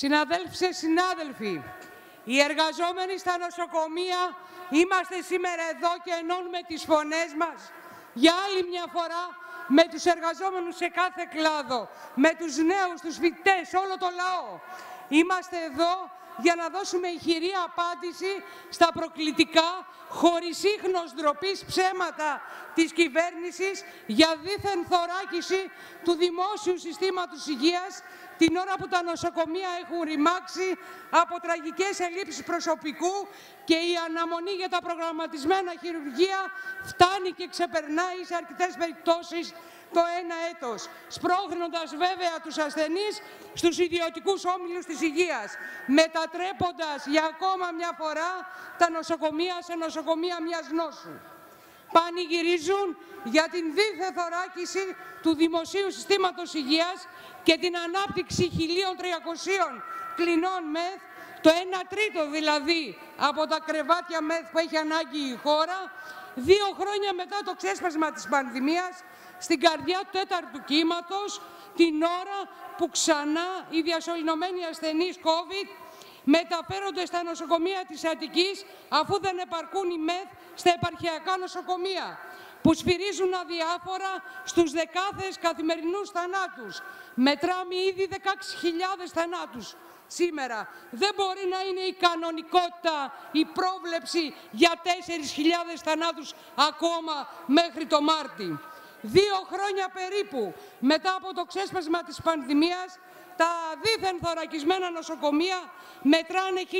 Συναδέλφισες, συνάδελφοι, οι εργαζόμενοι στα νοσοκομεία είμαστε σήμερα εδώ και ενώνουμε τις φωνές μας για άλλη μια φορά με τους εργαζόμενους σε κάθε κλάδο, με τους νέους, τους φοιτές, όλο το λαό. Είμαστε εδώ για να δώσουμε ηχηρή απάντηση στα προκλητικά, χωρίς ίχνος ντροπής ψέματα της κυβέρνησης για δίθεν θωράκιση του δημόσιου συστήματος υγείας την ώρα που τα νοσοκομεία έχουν ρημάξει από τραγικές ελλείψεις προσωπικού και η αναμονή για τα προγραμματισμένα χειρουργία φτάνει και ξεπερνάει σε αρκετές περιπτώσεις το ένα έτος, σπρώχνοντας βέβαια τους ασθενείς στους ιδιωτικούς όμιλους της υγείας, μετατρέποντας για ακόμα μια φορά τα νοσοκομεία σε νοσοκομεία μιας νόσου. Πανηγυρίζουν για την δίθε θωράκιση του δημοσίου συστήματος υγείας και την ανάπτυξη 1.300 κλινών ΜΕΘ, το 1 τρίτο δηλαδή από τα κρεβάτια ΜΕΘ που έχει ανάγκη η χώρα, δύο χρόνια μετά το ξέσπασμα της πανδημίας, στην καρδιά του τέταρτου κύματος, την ώρα που ξανά οι διασωληνωμένοι ασθενείς COVID μεταφέρονται στα νοσοκομεία της Αττικής αφού δεν επαρκούν οι ΜΕΘ στα επαρχιακά νοσοκομεία που σφυρίζουν αδιάφορα στους δεκάδες καθημερινούς θανάτους. Μετράμε ήδη 16.000 θανάτους σήμερα. Δεν μπορεί να είναι η κανονικότητα, η πρόβλεψη για 4.000 θανάτους ακόμα μέχρι το Μάρτι. Δύο χρόνια περίπου μετά από το ξέσπασμα της πανδημίας, τα δίθεν θωρακισμένα νοσοκομεία μετράνε 1.250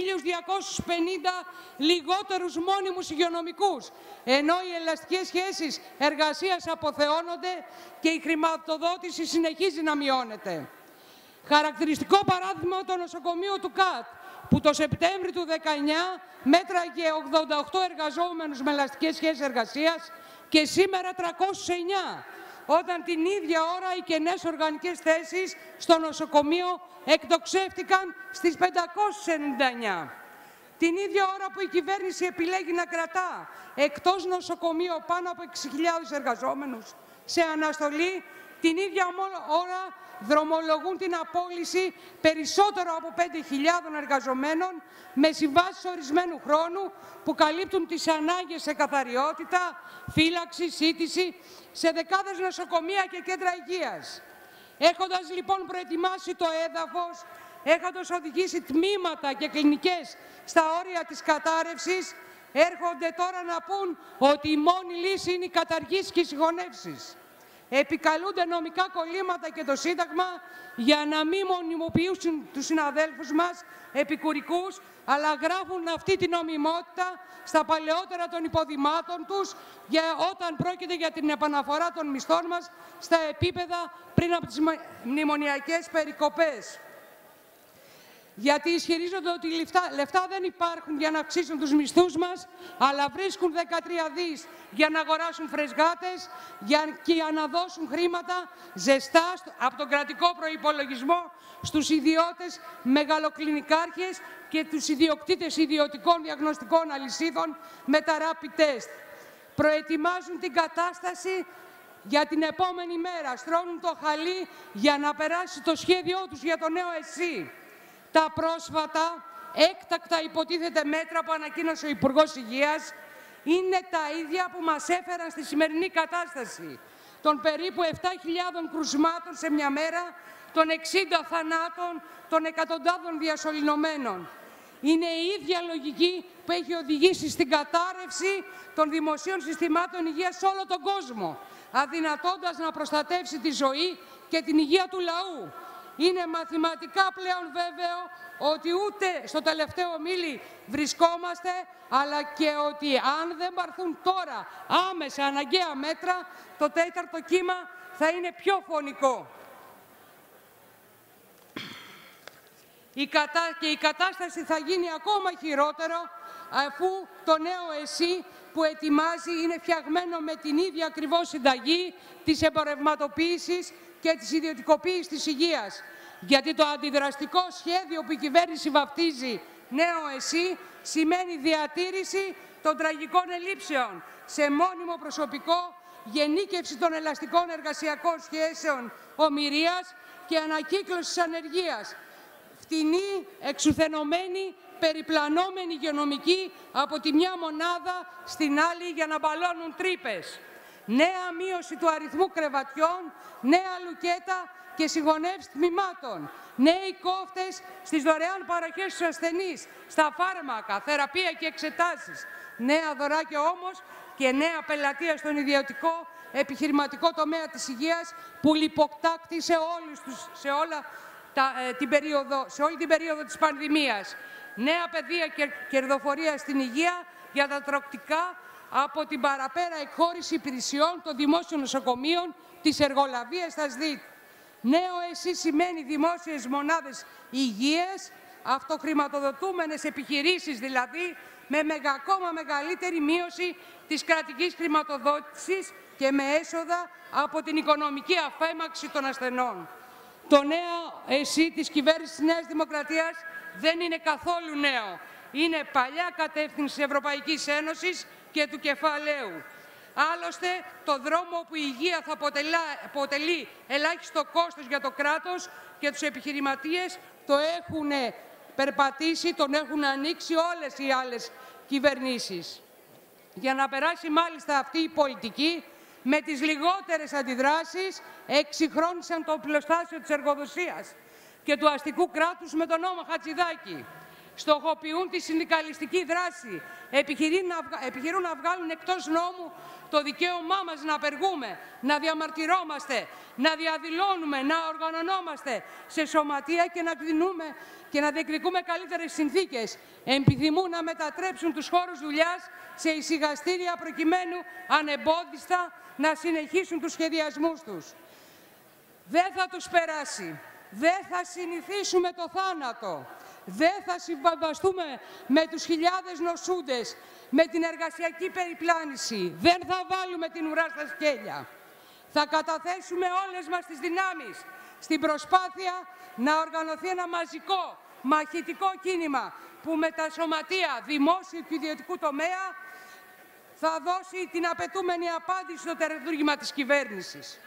λιγότερους μόνιμους υγειονομικούς, ενώ οι ελαστικές σχέσεις εργασίας αποθεώνονται και η χρηματοδότηση συνεχίζει να μειώνεται. Χαρακτηριστικό παράδειγμα το νοσοκομείο του ΚΑΤ, που το Σεπτέμβριο του 19 μέτραγε 88 εργαζόμενους με ελαστικές σχέσεις εργασίας και σήμερα 309 όταν την ίδια ώρα οι κενές οργανικές θέσεις στο νοσοκομείο εκτοξεύτηκαν στις 599. Την ίδια ώρα που η κυβέρνηση επιλέγει να κρατά εκτός νοσοκομείο πάνω από 6.000 εργαζόμενους σε αναστολή, την ίδια ώρα δρομολογούν την απόλυση περισσότερο από 5.000 εργαζομένων με συμβάσεις ορισμένου χρόνου που καλύπτουν τις ανάγκες σε καθαριότητα, φύλαξη, σύντηση σε δεκάδες νοσοκομεία και κέντρα υγείας. Έχοντας λοιπόν προετοιμάσει το έδαφος, έχοντας οδηγήσει τμήματα και κλινικές στα όρια της κατάρρευσης, έρχονται τώρα να πούν ότι η μόνη λύση είναι η καταργήση και οι συγχωνεύσεις επικαλούνται νομικά κολλήματα και το Σύνταγμα για να μην μονιμοποιήσουν τους συναδέλφους μας επικουρικούς, αλλά γράφουν αυτή την νομιμότητα στα παλαιότερα των υποδημάτων τους για όταν πρόκειται για την επαναφορά των μισθών μας στα επίπεδα πριν από τις μνημονιακές περικοπές γιατί ισχυρίζονται ότι λεφτά, λεφτά δεν υπάρχουν για να αυξήσουν τους μισθούς μας, αλλά βρίσκουν 13 δις για να αγοράσουν φρεσγάτες για, και για να δώσουν χρήματα ζεστά από τον κρατικό προϋπολογισμό στους ιδιώτες μεγαλοκλινικάρχες και τους ιδιοκτήτες ιδιωτικών διαγνωστικών αλυσίδων με τα rapid test. Προετοιμάζουν την κατάσταση για την επόμενη μέρα. Στρώνουν το χαλί για να περάσει το σχέδιό τους για το νέο ΕΣΥ τα πρόσφατα έκτακτα υποτίθεται μέτρα που ανακοίνωσε ο Υπουργός Υγείας είναι τα ίδια που μας έφεραν στη σημερινή κατάσταση των περίπου 7.000 κρουσμάτων σε μια μέρα, των 60 θανάτων, των εκατοντάδων διασωληνωμένων. Είναι η ίδια λογική που έχει οδηγήσει στην κατάρρευση των δημοσίων συστημάτων υγείας σε όλο τον κόσμο, αδυνατώντας να προστατεύσει τη ζωή και την υγεία του λαού. Είναι μαθηματικά πλέον βέβαιο ότι ούτε στο τελευταίο μίλι βρισκόμαστε, αλλά και ότι αν δεν πάρθουν τώρα άμεσα αναγκαία μέτρα, το τέταρτο κύμα θα είναι πιο φωνικό. Η Και η κατάσταση θα γίνει ακόμα χειρότερο αφού το νέο ΕΣΥ που ετοιμάζει είναι φτιαγμένο με την ίδια ακριβώς συνταγή της εμπορευματοποίησης και της ιδιωτικοποίησης της υγείας. Γιατί το αντιδραστικό σχέδιο που η κυβέρνηση βαφτίζει νέο ΕΣΥ σημαίνει διατήρηση των τραγικών ελλείψεων σε μόνιμο προσωπικό, γενίκευση των ελαστικών εργασιακών σχέσεων ομοιρίας και ανακύκλωσης της ανεργίας. φτηνή, εξουθενωμένη, περιπλανόμενη υγειονομική από τη μια μονάδα στην άλλη για να μπαλώνουν τρύπες. Νέα μείωση του αριθμού κρεβατιών, νέα λουκέτα και συγγονεύσεις τμήματων. Νέοι κόφτες στις δωρεάν παροχές στους ασθενείς, στα φάρμακα, θεραπεία και εξετάσεις. Νέα δωράκια όμως και νέα πελατεία στον ιδιωτικό επιχειρηματικό τομέα της υγείας που λιποκτάκτη σε, όλους τους, σε, όλα τα, ε, την περίοδο, σε όλη την περίοδο της πανδημίας. Νέα παιδεία και κερδοφορία στην υγεία για τα τροκτικά από την παραπέρα εκχώρηση υπηρεσιών των δημόσιων νοσοκομείων της εργολαβίας στα ΣΔΙΤ. Νέο ΕΣΥ σημαίνει δημόσιες μονάδες υγείας, αυτοχρηματοδοτούμενες επιχειρήσεις δηλαδή, με μεγα, ακόμα μεγαλύτερη μείωση της κρατικής χρηματοδότησης και με έσοδα από την οικονομική αφέμαξη των ασθενών. Το νέο ΕΣΥ της κυβέρνησης της Νέας Δημοκρατίας δεν είναι καθόλου νέο. Είναι παλιά κατεύθυνση της Ευρωπαϊκής Ένωσης και του κεφαλαίου. Άλλωστε, το δρόμο που η υγεία θα αποτελεί ελάχιστο κόστος για το κράτος και τους επιχειρηματίες το έχουν περπατήσει, τον έχουν ανοίξει όλες οι άλλες κυβερνήσεις. Για να περάσει μάλιστα αυτή η πολιτική, με τις λιγότερες αντιδράσεις εξυγχρόνισαν το πλωστάσιο της εργοδοσίας και του αστικού κράτους με τον νόμο Χατζηδάκη. Στοχοποιούν τη συνδικαλιστική δράση, επιχειρούν να βγάλουν εκτός νόμου το δικαίωμά μας να απεργούμε, να διαμαρτυρόμαστε, να διαδηλώνουμε, να οργανωνόμαστε σε σωματεία και να κλεινούμε και να διεκδικούμε καλύτερες συνθήκες. Επιθυμούν να μετατρέψουν τους χώρους δουλειάς σε εισηγαστήρια προκειμένου ανεμπόδιστα να συνεχίσουν τους σχεδιασμούς τους. Δεν θα τους περάσει. Δεν θα συνηθίσουμε το θάνατο. Δεν θα συμβαστούμε με τους χιλιάδες νοσούντες, με την εργασιακή περιπλάνηση. Δεν θα βάλουμε την ουρά στα σκέλια. Θα καταθέσουμε όλες μας τις δυνάμεις στην προσπάθεια να οργανωθεί ένα μαζικό, μαχητικό κίνημα που με τα σωματεία δημόσιου και ιδιωτικού τομέα θα δώσει την απαιτούμενη απάντηση στο τερατούργημα της κυβέρνησης.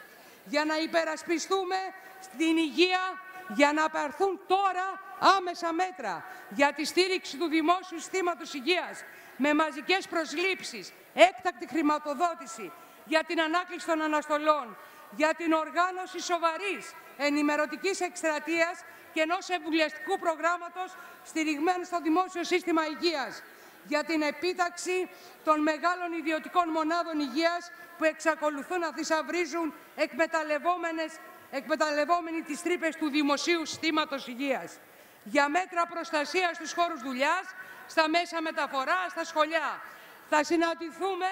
Για να υπερασπιστούμε στην υγεία, για να απαρθούν τώρα άμεσα μέτρα για τη στήριξη του δημόσιου συστήματος υγείας με μαζικές προσλήψεις, έκτακτη χρηματοδότηση για την ανάκληση των αναστολών, για την οργάνωση σοβαρής ενημερωτικής εκστρατείας και ενός εμβουλιαστικού προγράμματος στηριγμένου στο δημόσιο σύστημα υγείας, για την επίταξη των μεγάλων ιδιωτικών μονάδων υγείας που εξακολουθούν να θησαυρίζουν εκμεταλλευόμενες, εκμεταλλευόμενοι τις τρύπες του δημοσίου συστήματος υγείας. Για μέτρα προστασίας στους χώρους δουλειάς, στα μέσα μεταφορά, στα σχολιά. Θα συναντηθούμε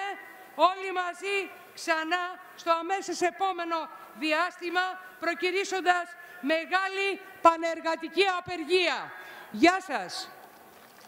όλοι μαζί ξανά στο αμέσως επόμενο διάστημα, προκυρήσοντας μεγάλη πανεργατική απεργία. Γεια σας.